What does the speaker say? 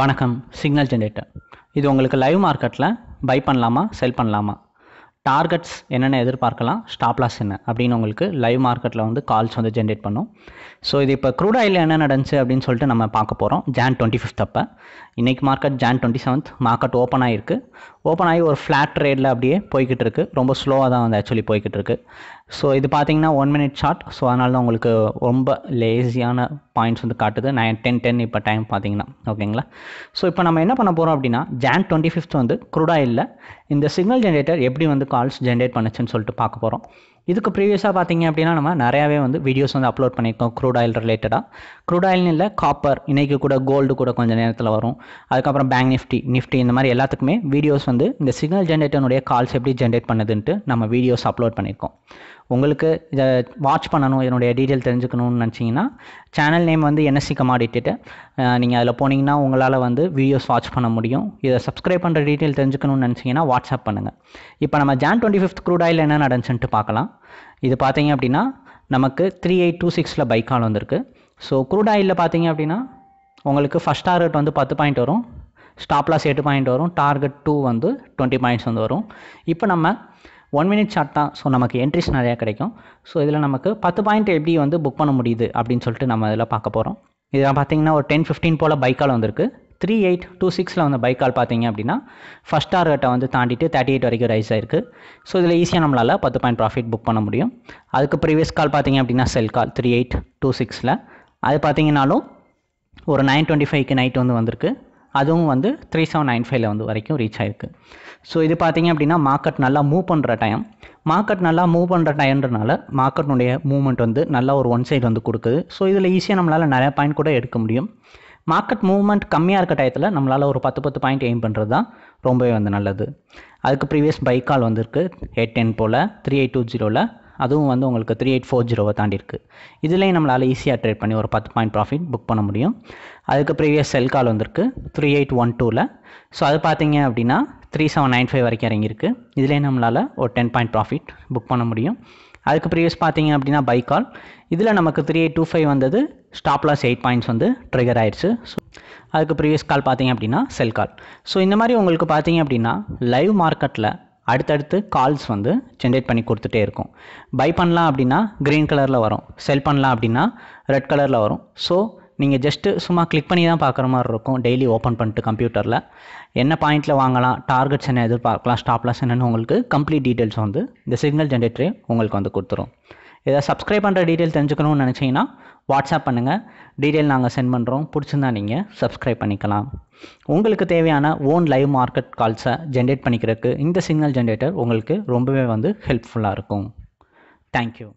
வணக்கம் signal generator இது உங்களுக்கு லைவ் மார்க்கெட்டில் பை பண்ணலாமா செல் பண்ணலாமா? டார்கெட்ஸ் என்னென்ன எதிர்பார்க்கலாம் ஸ்டாப் லாஸ் என்ன அப்படின்னு உங்களுக்கு லைவ் மார்க்கெட்டில் வந்து கால்ஸ் வந்து ஜென்ரேட் பண்ணும். ஸோ இது இப்போ க்ரூட் ஆயில் என்ன நடந்துச்சு அப்படின்னு சொல்லிட்டு நம்ம பார்க்க போகிறோம் ஜான் டுவெண்ட்டி ஃபிஃப்த் அப்போ. இன்றைக்கி market Jan twenty seventh market open ஆகிருக்கு ஓப்பன் ஆகி ஒரு ஃப்ளாட் ரேட்டில் அப்படியே போய்கிட்டு இருக்கு. ரொம்ப ஸ்லோவாக தான் வந்து ஆக்சுவலி போய்கிட்டு இருக்கு. ஸோ இது பார்த்தீங்கன்னா ஒன் மினிட் ஷார்ட் ஸோ அதனால தான் உங்களுக்கு ரொம்ப லேசியான பாயிண்ட்ஸ் வந்து காட்டுது. நைன் டென் டென் இப்போ டைம் பார்த்தீங்கன்னா ஓகேங்களா ஸோ இப்போ நம்ம என்ன பண்ண போகிறோம் அப்படின்னா ஜான் டுவெண்ட்டி ஃபிஃப்த் வந்து க்ரூடாயிலில் இந்த சிக்னல் ஜென்ரேட்டர் எப்படி வந்து கால்ஸ் ஜென்ரேட் பண்ணுச்சுன்னு சொல்லிட்டு பார்க்க போகிறோம் இதுக்கு ப்ரீவியஸாக பார்த்தீங்க அப்படின்னா நம்ம நிறையாவே வந்து வீடியோஸ் வந்து அப்லோட் பண்ணியிருக்கோம் க்ரூட் ஆயில் ரிலேட்டடாக க்ரூட் ஆயில்னு இல்லை காப்பர் இன்றைக்கி கூட கோல்டு கூட கொஞ்சம் நேரத்தில் வரும். அதுக்கப்புறம் பேங்க் நிஃப்டி நிஃப்டி இந்த மாதிரி எல்லாத்துக்குமே வீடியோஸ் வந்து இந்த சிக்னல் ஜென்ரேட்டனுடைய கால்ஸ் எப்படி ஜென்ரேட் பண்ணுதுன்ட்டு நம்ம வீடியோஸ் அப்லோட் பண்ணியிருக்கோம். உங்களுக்கு இதை வாட்ச் பண்ணணும் என்னுடைய டீட்டெயில் தெரிஞ்சுக்கணும்னு நினச்சிங்கன்னா சேனல் நேம் வந்து என்எஸ்சி கமாடிட்டு நீங்கள் அதில் போனீங்கன்னா உங்களால் வந்து வீடியோஸ் வாட்ச் பண்ண முடியும். இதை சப்ஸ்கிரைப் பண்ணுற டீட்டெயில் தெரிஞ்சுக்கணும்னு நினச்சிங்கன்னா வாட்ஸ்அப் பண்ணுங்கள் இப்போ நம்ம ஜான் டுவெண்ட்டி ஃபிஃப்த் க்ரூடாயில் என்ன நடந்துச்சுன்ட்டு பார்க்கலாம். இது பார்த்தீங்க அப்படின்னா நமக்கு த்ரீ எயிட் டூ சிக்ஸில் பைக் கால் வந்திருக்கு. ஸோ க்ரூடாயில் ஆயிலில் பார்த்தீங்க அப்படின்னா உங்களுக்கு ஃபஸ்ட் டார்கெட் வந்து பத்து பாயிண்ட் வரும். ஸ்டாப்லாஸ் எட்டு பாயிண்ட் வரும். டார்கெட் டூ வந்து டுவெண்ட்டி பாயிண்ட்ஸ் வந்து வரும். இப்போ நம்ம ஒன் மினிட் சார்ட் தான். ஸோ நமக்கு என்ட்ரிஸ் நிறையா கிடைக்கும். ஸோ இதில் நமக்கு பத்து பாயிண்ட் எப்படி வந்து புக் பண்ண முடியுது அப்படின்னு சொல்லிட்டு நம்ம இதில் பார்க்க போகிறோம் இதில் பார்த்தீங்கன்னா ஒரு டென் ஃபிஃப்டீன் போல் பைக்கால் வந்திருக்கு. த்ரீ எயிட் டூ சிக்ஸில் வந்து பைக்கால் பார்த்தீங்க அப்படின்னா ஃபஸ்ட் டார்கெட்டை வந்து தாண்டிட்டு தேர்ட்டி எயிட் வரைக்கும் ரைஸ் ஆயிருக்கு. ஸோ இதில் ஈஸியாக நம்மளால் பத்து பாயிண்ட் ப்ராஃபிட் புக் பண்ண முடியும். அதுக்கு ப்ரீவியஸ் கால் பார்த்தீங்க அப்படின்னா sell call three eight two சிக்ஸில் அது பார்த்தீங்கன்னாலும் ஒரு நைன் டுவெண்ட்டி ஃபைவ்க்கு நைட் வந்து வந்திருக்கு. அதுவும் வந்து த்ரீ செவன் நைன் ஃபைவ்ல வந்து வரைக்கும் ரீச் ஆயிருக்கு. ஸோ இது பார்த்தீங்க அப்படின்னா மார்க்கெட் நல்லா மூவ் பண்ணுற டைம் மார்க்கெட் நல்லா மூவ் பண்ணுற டைம்ன்றனால மார்க்கெட்னுடைய மூவ்மெண்ட் வந்து நல்லா ஒரு ஒன் சைடு வந்து கொடுக்குது. ஸோ இதில் ஈஸியாக நம்மளால் நிறைய பாயிண்ட் கூட எடுக்க முடியும். மார்க்கெட் மூவ்மெண்ட் கம்மியாக இருக்க டயத்தில் நம்மளால் ஒரு பத்து பத்து பாயிண்ட் எய்ம் பண்ணுறது தான் ரொம்பவே வந்து நல்லது. அதுக்கு ப்ரீவியஸ் பைக் கால் வந்திருக்கு. எயிட் டென் போல் த்ரீ எயிட் டூ ஜீரோவில் அதுவும் வந்து உங்களுக்கு த்ரீ எயிட் ஃபோர் ஜீரோவை தாண்டி இருக்குது இதுலேயும் நம்மளால் ஈஸியாக ட்ரேட் பண்ணி ஒரு பத்து பாயிண்ட் ப்ராஃபிட் புக் பண்ண முடியும். அதுக்கு ப்ரீவியஸ் செல் கால் வந்திருக்கு த்ரீ எயிட் ஒன் டூவில் ஸோ அது பார்த்தீங்க அப்படின்னா த்ரீ செவன் நைன் ஃபைவ் வரைக்கும் இறங்கியிருக்கு. இதுலேயும் நம்மளால் ஒரு டென் பாயிண்ட் ப்ராஃபிட் புக் பண்ண முடியும். அதுக்கு ப்ரீவியஸ் பார்த்தீங்க அப்படின்னா பை கால் இதில் நமக்கு த்ரீ எயிட் டூ ஃபைவ் வந்தது ஸ்டாப் லாஸ் எயிட் பாயிண்ட்ஸ் வந்து ட்ரிகர் ஆயிடுச்சு ஸோ அதுக்கு ப்ரீவியஸ் கால் பார்த்தீங்க அப்படின்னா செல் கால் ஸோ இந்த மாதிரி உங்களுக்கு பார்த்தீங்க அப்படின்னா லைவ் மார்க்கெட்டில் அடுத்தடுத்து கால்ஸ் வந்து ஜென்ரேட் பண்ணி கொடுத்துட்டே இருக்கும். பை பண்ணலாம் அப்படின்னா க்ரீன் கலரில் வரும். செல் பண்ணலாம் அப்படின்னா ரெட் கலரில் வரும். ஸோ நீங்கள் ஜஸ்ட்டு சும்மா கிளிக் பண்ணி தான் பார்க்குற மாதிரி இருக்கும். டெய்லி ஓப்பன் பண்ணிட்டு கம்ப்யூட்டரில் என்ன பாயிண்ட்டில் வாங்கலாம்? டார்கெட்ஸ் என்ன எதிர்பார்க்கலாம்? ஸ்டாப்லாஸ் என்னென்னு உங்களுக்கு கம்ப்ளீட் டீட்டெயில்ஸ் வந்து இந்த சிக்னல் ஜென்ரேட்டரே உங்களுக்கு வந்து கொடுத்துரும். இதை சப்ஸ்கிரைப் பண்ணுற டீட்டெயில் தெரிஞ்சுக்கணும்னு நினச்சிங்கன்னா வாட்ஸ்அப் பண்ணுங்கள் டீட்டெயில் நாங்கள் சென்ட் பண்ணுறோம் பிடிச்சிருந்தா நீங்கள் சப்ஸ்கிரைப் பண்ணிக்கலாம். உங்களுக்கு தேவையான ஓன் லைவ் மார்க்கெட் கால்ஸை ஜென்ரேட் பண்ணிக்கிறதுக்கு இந்த சிக்னல் ஜென்ரேட்டர் உங்களுக்கு ரொம்பவே வந்து ஹெல்ப்ஃபுல்லாக இருக்கும். தேங்க்யூ